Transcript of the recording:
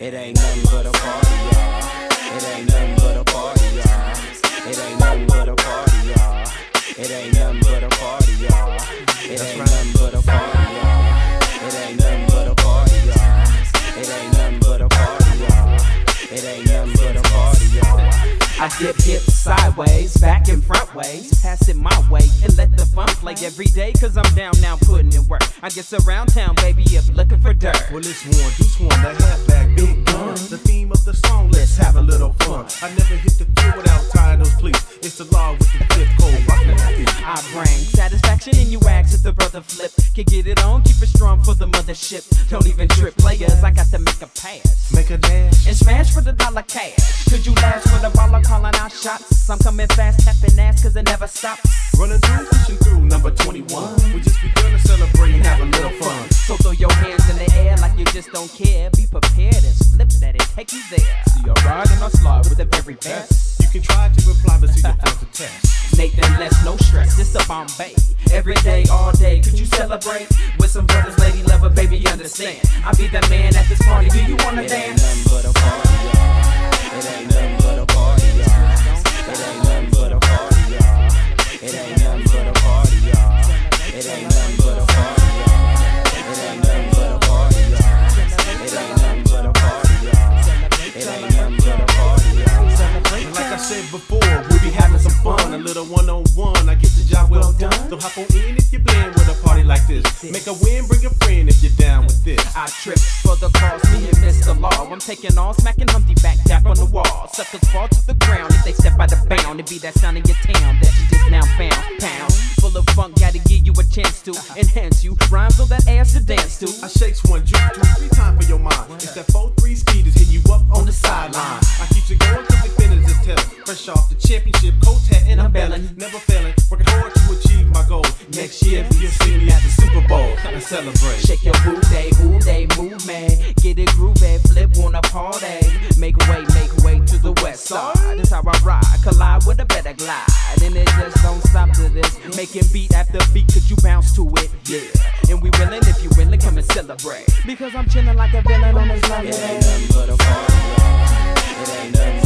It ain't nothing but a party, y'all. It ain't nothing but a party, y'all. It ain't nothing but a party, y'all. It ain't nothing but a party, y'all. It ain't nothing I dip hips sideways, back and front ways, pass it my way and let the fun play every day. Cause I'm down now putting in work. I guess around town, baby, if looking for dirt. Well, it's one, deuce one, the halfback, big gun. The theme of the song, let's have a little fun. I never hit the field without tying those. It's the law with the flip code, rockin' the beat. I bring satisfaction and you ask if the brother flip. Can get it on, keep it strong for the mothership. Don't even trip players, I got to make a pass. Make a dash. And smash for the dollar cash. Could you last with a baller calling out shots? I'm coming fast, tapping ass cause it never stops. Running through, pushing through, number 21. We just begun to celebrate and have a little fun. So throw your hands in the air like you just don't care. Be prepared and flip that it take you there. See, I ride and I slide with the very best. Can try to reply, but see the first to test. Nathan, less no stress, it's a Bombay. Every day, all day, could you celebrate with some brothers, lady lover, baby, understand? I'll be the man at this party. Do you wanna It ain't dance? nothing but a party, y'all. It ain't nothing but a party, y'all. It ain't nothing but a party, y'all. It ain't nothing but a party, y'all. It ain't nothing but a little one on one, I get the job well done. So hop on in if you're playing with a party like this. Make a win, bring a friend if you're down with this. I trip for the cause, me and Mr. Law. I'm taking all smacking Humpty back, tap on the wall. Suckers fall to the ground if they step out of bound. It be that sound in your town that you just now found. Pound full of funk, gotta give you a chance to enhance you. Rhymes on that ass to dance to. I shakes one, juke two, three times for your mind. It's that 4-3 speed is hitting you up on the and celebrate. Shake your booty, ooh, they move, man. Get it groovy, flip on a party. Make way, make way to the west side. That's how I ride, collide with a better glide. And it just don't stop to this. Making beat after beat, could you bounce to it? Yeah. And we willin', if you willin', come and celebrate. Because I'm chillin' like a villain on this night. It ain't nothing but a party. It ain't nothing.